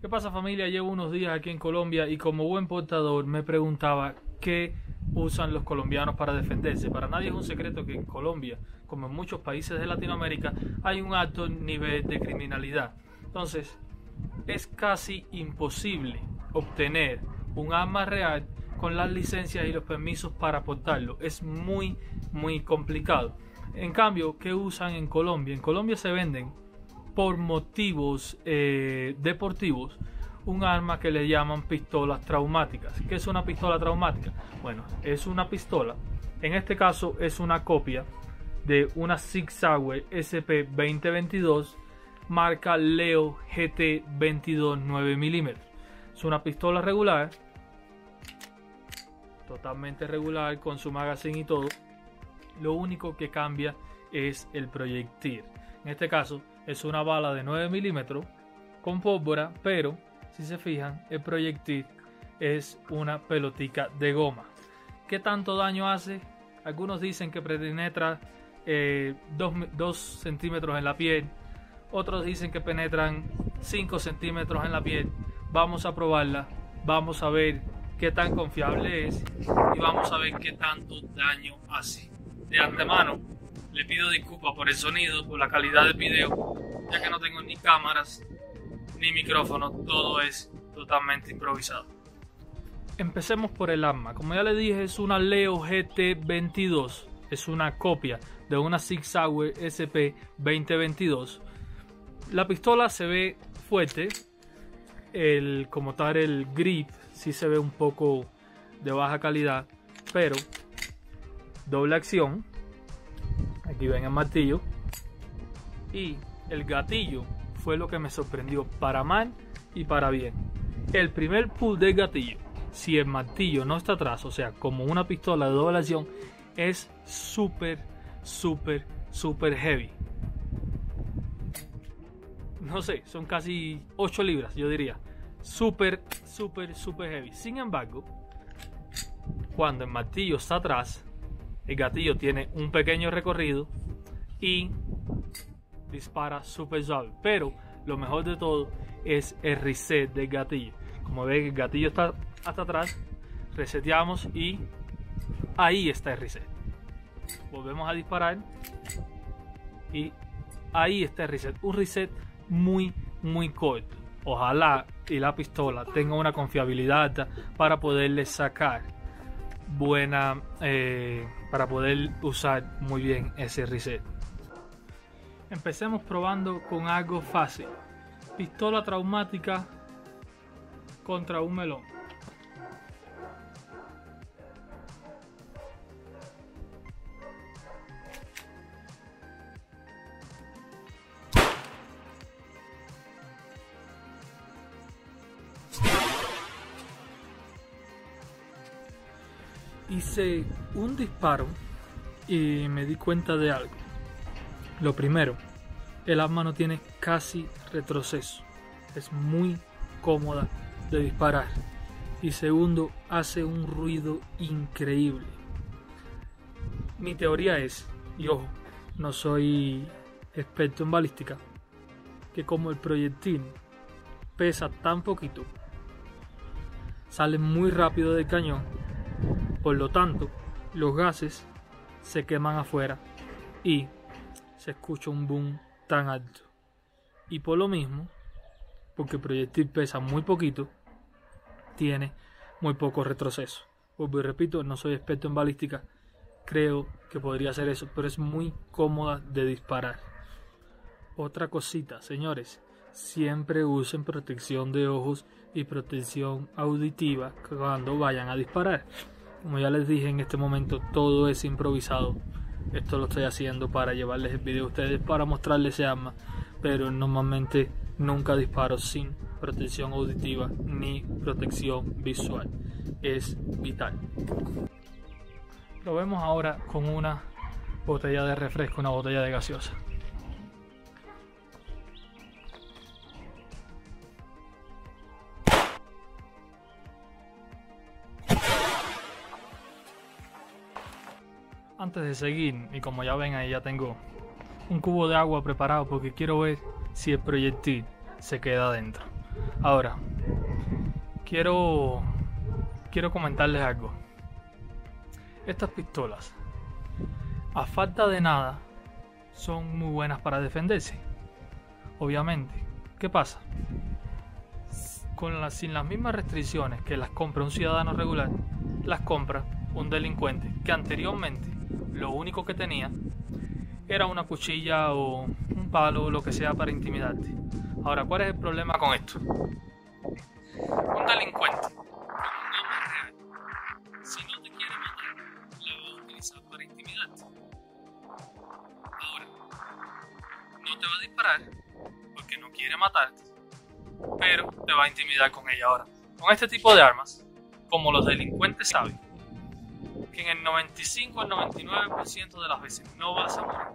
¿Qué pasa familia? Llevo unos días aquí en Colombia y como buen portador me preguntaba qué usan los colombianos para defenderse. Para nadie es un secreto que en Colombia, como en muchos países de Latinoamérica, hay un alto nivel de criminalidad. Entonces, es casi imposible obtener un arma real con las licencias y los permisos para portarlo. Es muy, muy complicado. En cambio, ¿qué usan en Colombia? En Colombia se venden por motivos eh, deportivos un arma que le llaman pistolas traumáticas. ¿Qué es una pistola traumática? Bueno, es una pistola. En este caso es una copia de una Sig Sauer SP 2022 marca Leo GT 22 9 mm. Es una pistola regular, totalmente regular con su magazine y todo. Lo único que cambia es el proyectil. En este caso es una bala de 9 milímetros con pólvora, pero si se fijan, el proyectil es una pelotica de goma. ¿Qué tanto daño hace? Algunos dicen que penetra 2 eh, centímetros en la piel, otros dicen que penetran 5 centímetros en la piel. Vamos a probarla, vamos a ver qué tan confiable es y vamos a ver qué tanto daño hace. De antemano, le pido disculpas por el sonido, por la calidad del video, ya que no tengo ni cámaras ni micrófono, todo es totalmente improvisado. Empecemos por el arma. Como ya le dije, es una Leo GT22. Es una copia de una Sig Sauer SP 2022. La pistola se ve fuerte. El, como tal, el grip sí se ve un poco de baja calidad. Pero doble acción Aquí ven el martillo. Y el gatillo fue lo que me sorprendió para mal y para bien. El primer pull del gatillo, si el martillo no está atrás, o sea, como una pistola de doble acción, es súper, súper, súper heavy. No sé, son casi 8 libras, yo diría. Súper, súper, súper heavy. Sin embargo, cuando el martillo está atrás, el gatillo tiene un pequeño recorrido y dispara súper suave. Pero lo mejor de todo es el reset del gatillo. Como ven, el gatillo está hasta atrás. Reseteamos y ahí está el reset. Volvemos a disparar y ahí está el reset. Un reset muy, muy corto. Ojalá y la pistola tenga una confiabilidad para poderle sacar buena eh, para poder usar muy bien ese reset. Empecemos probando con algo fácil. Pistola traumática contra un melón. Hice un disparo y me di cuenta de algo. Lo primero, el arma no tiene casi retroceso. Es muy cómoda de disparar. Y segundo, hace un ruido increíble. Mi teoría es, y ojo, no soy experto en balística, que como el proyectil pesa tan poquito, sale muy rápido del cañón por lo tanto, los gases se queman afuera y se escucha un boom tan alto. Y por lo mismo, porque el proyectil pesa muy poquito, tiene muy poco retroceso. Vuelvo repito, no soy experto en balística, creo que podría ser eso, pero es muy cómoda de disparar. Otra cosita, señores, siempre usen protección de ojos y protección auditiva cuando vayan a disparar. Como ya les dije en este momento, todo es improvisado. Esto lo estoy haciendo para llevarles el video a ustedes, para mostrarles ese arma. Pero normalmente nunca disparo sin protección auditiva ni protección visual. Es vital. Lo vemos ahora con una botella de refresco, una botella de gaseosa. Antes de seguir, y como ya ven ahí ya tengo un cubo de agua preparado porque quiero ver si el proyectil se queda adentro. Ahora, quiero quiero comentarles algo. Estas pistolas, a falta de nada, son muy buenas para defenderse. Obviamente. ¿Qué pasa? Con sin las mismas restricciones que las compra un ciudadano regular, las compra un delincuente que anteriormente lo único que tenía era una cuchilla o un palo o lo que sea para intimidarte. Ahora, ¿cuál es el problema con esto? Un delincuente si no te quiere matar, la va a utilizar para intimidarte. Ahora, no te va a disparar porque no quiere matarte, pero te va a intimidar con ella ahora. Con este tipo de armas, como los delincuentes saben, en el 95 al 99% de las veces no vas a morir,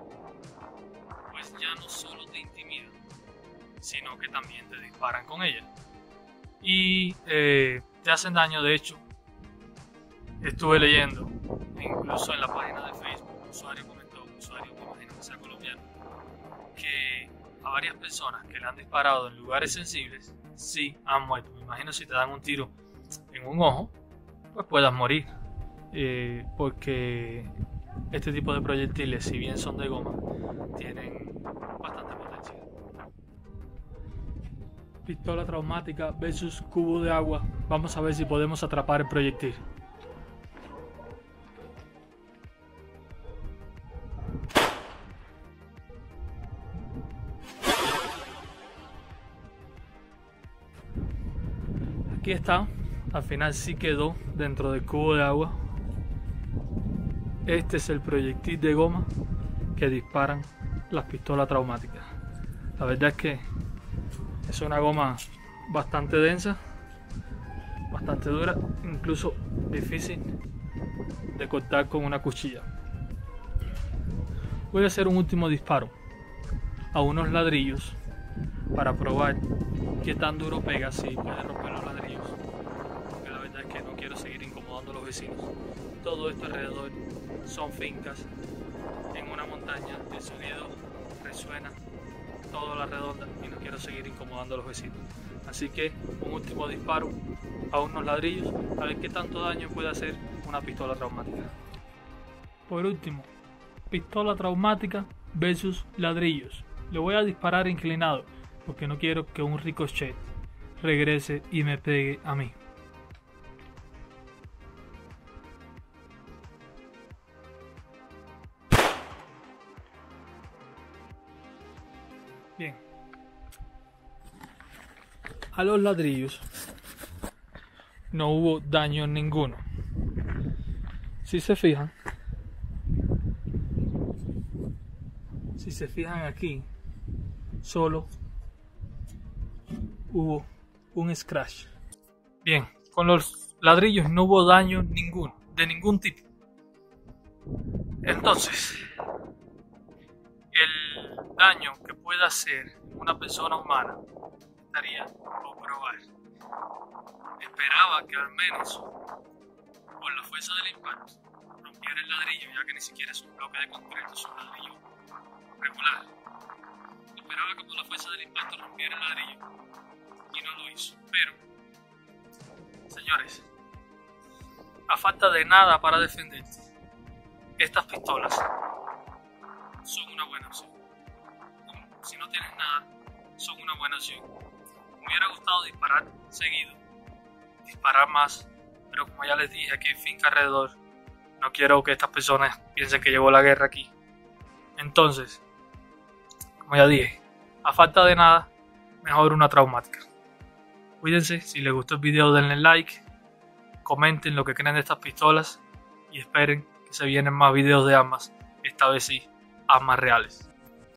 pues ya no solo te intimidan, sino que también te disparan con ella. Y eh, te hacen daño, de hecho, estuve leyendo, incluso en la página de Facebook, un usuario comentó, un usuario que imagino que sea colombiano, que a varias personas que le han disparado en lugares sensibles, sí han muerto. Me imagino si te dan un tiro en un ojo, pues puedas morir. Eh, porque este tipo de proyectiles, si bien son de goma, tienen bastante potencia. Pistola traumática versus cubo de agua. Vamos a ver si podemos atrapar el proyectil. Aquí está. Al final sí quedó dentro del cubo de agua. Este es el proyectil de goma que disparan las pistolas traumáticas. La verdad es que es una goma bastante densa, bastante dura, incluso difícil de cortar con una cuchilla. Voy a hacer un último disparo a unos ladrillos para probar qué tan duro pega si puede romper los ladrillos. Porque la verdad es que no quiero seguir incomodando a los vecinos. Todo esto alrededor son fincas en una montaña. El sonido resuena todo la redonda y no quiero seguir incomodando a los vecinos. Así que un último disparo a unos ladrillos a ver qué tanto daño puede hacer una pistola traumática. Por último, pistola traumática versus ladrillos. Le voy a disparar inclinado porque no quiero que un ricochet regrese y me pegue a mí. A los ladrillos no hubo daño ninguno. Si se fijan, si se fijan aquí, solo hubo un scratch. Bien, con los ladrillos no hubo daño ninguno, de ningún tipo. Entonces, el daño que pueda hacer una persona humana estaría por probar. Esperaba que al menos por la fuerza del impacto rompiera el ladrillo, ya que ni siquiera es un bloque de concreto, es un ladrillo regular. Esperaba que por la fuerza del impacto rompiera el ladrillo y no lo hizo. Pero, señores, a falta de nada para defenderte, estas pistolas son una buena opción. Si no tienes nada, son una buena opción. Me hubiera gustado disparar seguido, disparar más, pero como ya les dije, aquí hay finca alrededor. No quiero que estas personas piensen que llegó la guerra aquí. Entonces, como ya dije, a falta de nada, mejor una traumática. Cuídense, si les gustó el video denle like, comenten lo que creen de estas pistolas y esperen que se vienen más videos de armas, esta vez sí, armas reales.